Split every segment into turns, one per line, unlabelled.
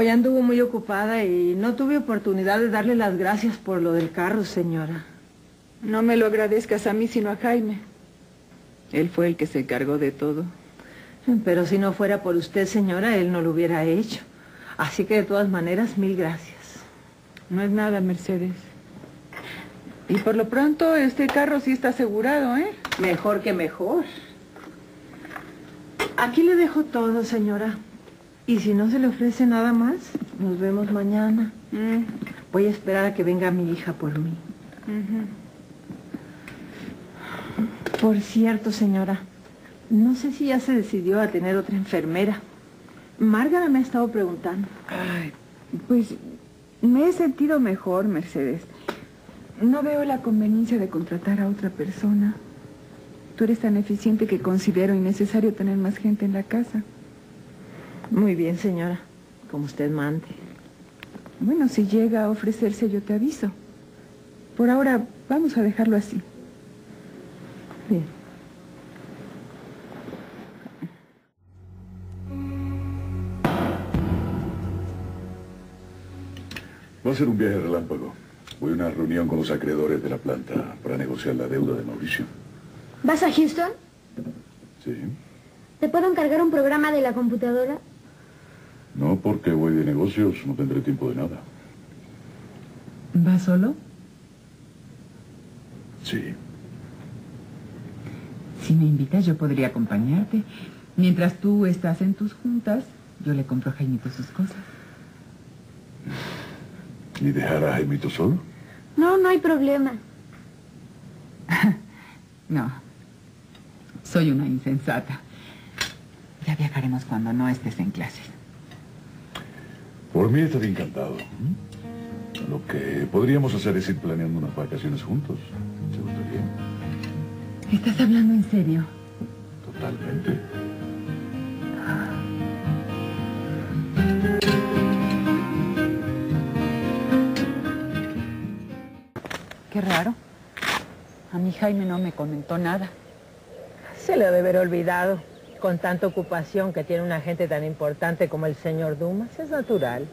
Hoy anduvo muy ocupada y no tuve oportunidad de darle las gracias por lo del carro, señora.
No me lo agradezcas a mí, sino a Jaime. Él fue el que se encargó de todo.
Pero si no fuera por usted, señora, él no lo hubiera hecho. Así que de todas maneras, mil gracias.
No es nada, Mercedes. Y por lo pronto, este carro sí está asegurado, ¿eh?
Mejor que mejor. Aquí le dejo todo, señora. Y si no se le ofrece nada más, nos vemos mañana.
Mm.
Voy a esperar a que venga mi hija por mí. Por cierto, señora, no sé si ya se decidió a tener otra enfermera. Márgara me ha estado preguntando.
Ay, pues me he sentido mejor, Mercedes. No veo la conveniencia de contratar a otra persona. Tú eres tan eficiente que considero innecesario tener más gente en la casa.
Muy bien, señora, como usted mande.
Bueno, si llega a ofrecerse, yo te aviso. Por ahora, vamos a dejarlo así.
Bien.
Va a ser un viaje relámpago. Voy a una reunión con los acreedores de la planta para negociar la deuda de Mauricio.
¿Vas a Houston?
Sí.
¿Te puedo encargar un programa de la computadora?
No porque voy de negocios, no tendré tiempo de nada.
¿Vas solo?
Sí.
Si me invitas, yo podría acompañarte. Mientras tú estás en tus juntas, yo le compro a Jaimito sus cosas.
¿Y dejar a Jaimito solo?
No, no hay problema.
No. Soy una insensata. Ya viajaremos cuando no estés en clases.
Por mí estaría encantado. Lo que podríamos hacer es ir planeando unas vacaciones juntos. ¿Se gustaría?
¿Estás hablando en serio?
Totalmente.
Qué raro. A mí Jaime no me comentó nada.
Se le debe haber olvidado. Con tanta ocupación que tiene una gente tan importante como el señor Dumas, es natural.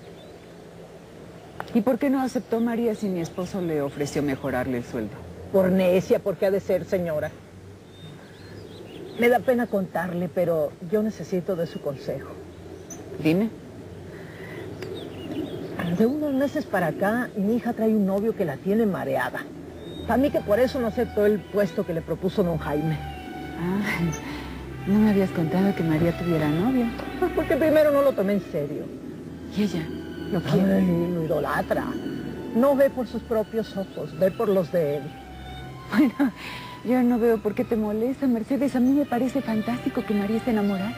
¿Y por qué no aceptó María si mi esposo le ofreció mejorarle el sueldo?
Por necia, porque ha de ser, señora. Me da pena contarle, pero yo necesito de su consejo.
Dime.
De unos meses para acá, mi hija trae un novio que la tiene mareada. A mí que por eso no aceptó el puesto que le propuso don Jaime.
Ay, no me habías contado que María tuviera novio.
Pues porque primero no lo tomé en serio.
¿Y ella? ¿Lo quiere?
Ay, lo idolatra. No ve por sus propios ojos, ve por los de él.
Bueno, yo no veo por qué te molesta, Mercedes. A mí me parece fantástico que María esté enamorada.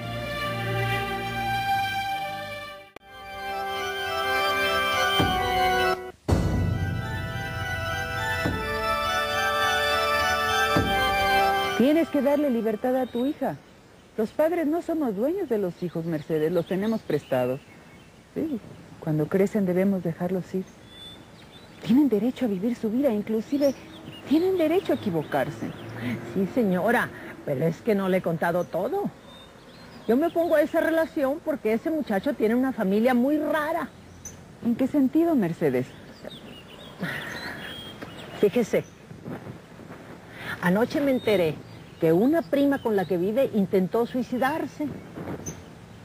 Tienes que darle libertad a tu hija. Los padres no somos dueños de los hijos, Mercedes, los tenemos prestados. Sí, cuando crecen debemos dejarlos ir. Tienen derecho a vivir su vida, inclusive tienen derecho a equivocarse.
Sí, señora, pero es que no le he contado todo. Yo me pongo a esa relación porque ese muchacho tiene una familia muy rara.
¿En qué sentido, Mercedes?
Fíjese, anoche me enteré que una prima con la que vive intentó suicidarse.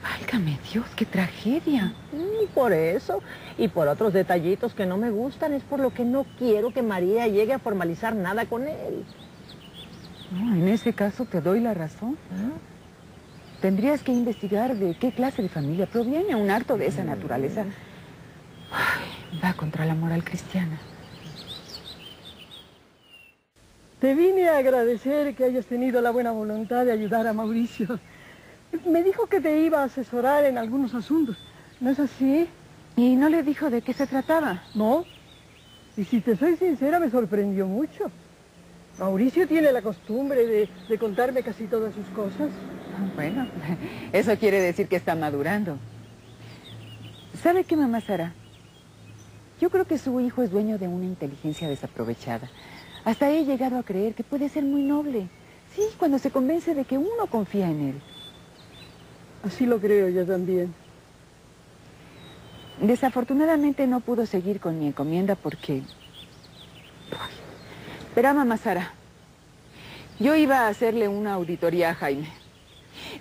Válgame Dios, qué tragedia.
Y por eso, y por otros detallitos que no me gustan, es por lo que no quiero que María llegue a formalizar nada con él.
No, en ese caso te doy la razón. Tendrías que investigar de qué clase de familia proviene un acto de esa naturaleza. Ay, va contra la moral cristiana.
Te vine a agradecer que hayas tenido la buena voluntad de ayudar a Mauricio. Me dijo que te iba a asesorar en algunos asuntos. ¿No es así?
¿Y no le dijo de qué se trataba?
No. Y si te soy sincera, me sorprendió mucho. Mauricio tiene la costumbre de, de contarme casi todas sus cosas.
Bueno, eso quiere decir que está madurando. ¿Sabe qué mamá Sara? Yo creo que su hijo es dueño de una inteligencia desaprovechada. Hasta he llegado a creer que puede ser muy noble. Sí, cuando se convence de que uno confía en él.
Así lo creo yo también.
Desafortunadamente no pudo seguir con mi encomienda porque... Verá, mamá Sara, yo iba a hacerle una auditoría a Jaime.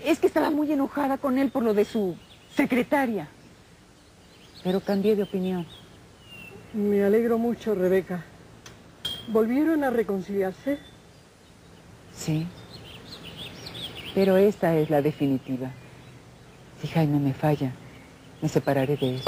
Es que estaba muy enojada con él por lo de su secretaria. Pero cambié de opinión.
Me alegro mucho, Rebeca. ¿Volvieron a reconciliarse?
Sí. Pero esta es la definitiva. Si Jaime me falla, me separaré de él.